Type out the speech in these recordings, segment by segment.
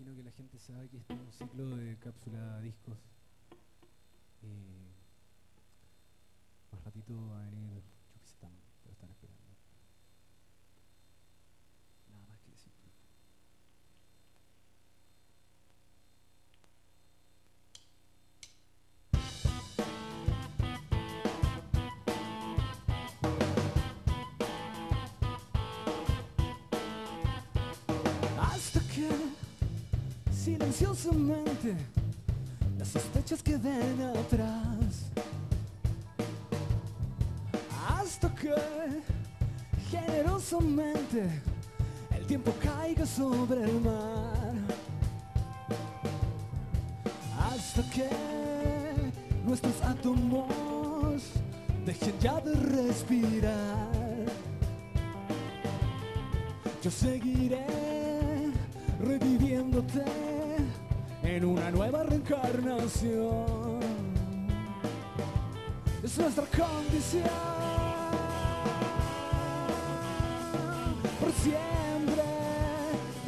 imagino que la gente sabe que este es un ciclo de cápsula discos. Eh, más ratito va a venir, están, lo están esperando. Nada más que decir. Hasta que silenciosamente las sospechas queden atrás. Hasta que generosamente el tiempo caiga sobre el mar. Hasta que nuestros átomos dejen ya de respirar. Yo seguiré reviviéndote en una nueva reencarnación. Es nuestra condición. Por siempre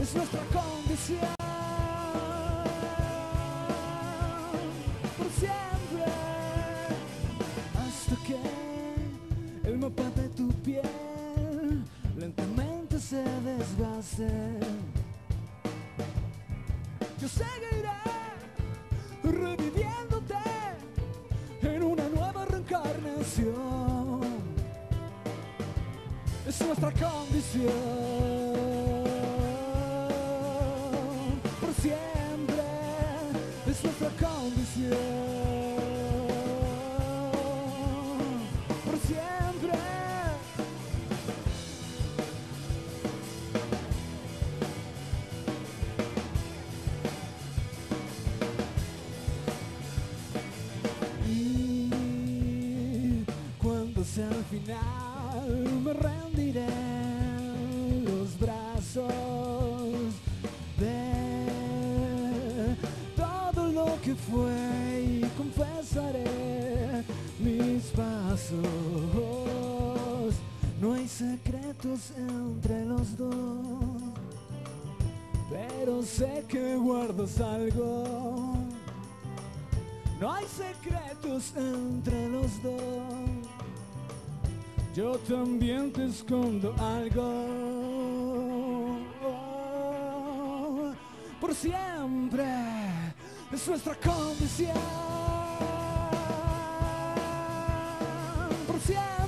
es nuestra condición. Por siempre. Hasta que el mapa de tu piel lentamente se desgaste. Yo seguiré reviviéndote en una nueva reencarnación. Es nuestra condición. Sea el final me rendiré en los brazos de todo lo que fue y confesaré mis pasos. No hay secretos entre los dos, pero sé que guardas algo. No hay secretos entre los dos. Yo también te escondo algo. Por siempre es nuestra condición. Por siempre.